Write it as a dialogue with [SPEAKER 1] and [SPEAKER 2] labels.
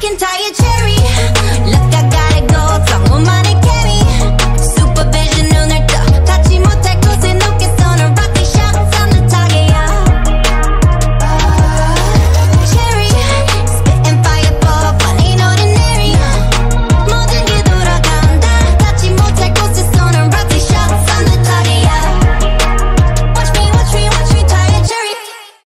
[SPEAKER 1] can tie a cherry.